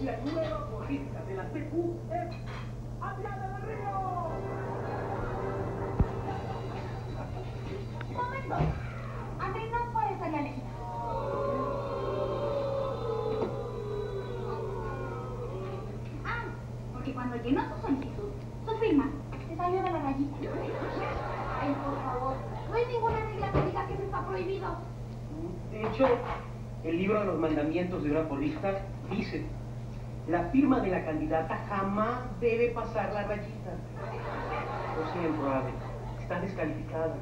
Y la nueva porrista de la CQ es Adriana del Río. Momento. Andrés no puede ser la elegida. Ah, porque cuando llenó su solicitud, su firma se salió de la rayita. Ay, por favor, no hay ninguna regla que diga que eso está prohibido. De hecho, el libro de los mandamientos de una porrista dice, la firma de la candidata jamás debe pasar la rayita. Lo siento, Ave, está descalificada.